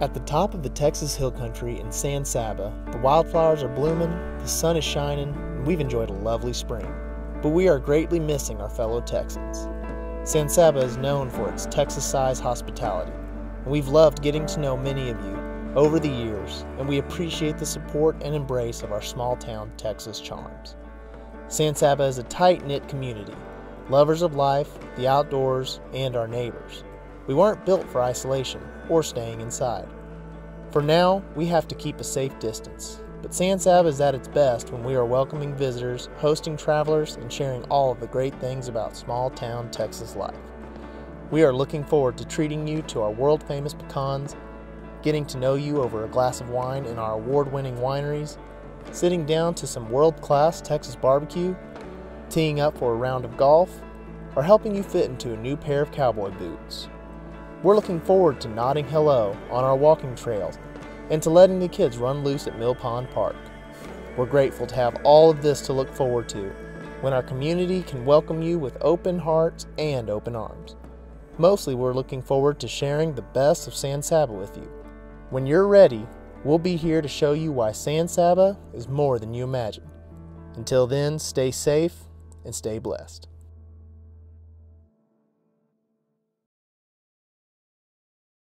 At the top of the Texas Hill Country in San Saba, the wildflowers are blooming, the sun is shining, and we've enjoyed a lovely spring. But we are greatly missing our fellow Texans. San Saba is known for its Texas sized hospitality, and we've loved getting to know many of you over the years, and we appreciate the support and embrace of our small town Texas charms. San Saba is a tight knit community, lovers of life, the outdoors, and our neighbors. We weren't built for isolation or staying inside. For now, we have to keep a safe distance, but San Saba is at its best when we are welcoming visitors, hosting travelers, and sharing all of the great things about small town Texas life. We are looking forward to treating you to our world famous pecans, getting to know you over a glass of wine in our award winning wineries, sitting down to some world class Texas barbecue, teeing up for a round of golf, or helping you fit into a new pair of cowboy boots. We're looking forward to nodding hello on our walking trails and to letting the kids run loose at Mill Pond Park. We're grateful to have all of this to look forward to when our community can welcome you with open hearts and open arms. Mostly, we're looking forward to sharing the best of San Saba with you. When you're ready, we'll be here to show you why San Saba is more than you imagine. Until then, stay safe and stay blessed.